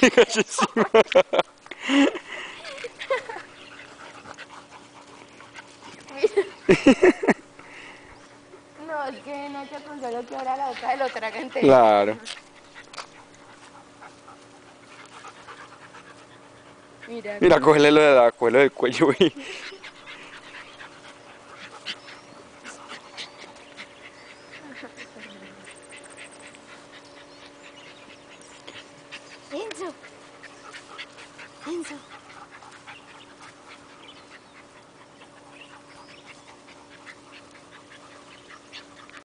Le cayó encima. No, es que no te con solo que ahora la boca lo traga entero. Claro. Mira, Mira, cógele lo de la, cógelo del cuello, güey. 炎上。炎上。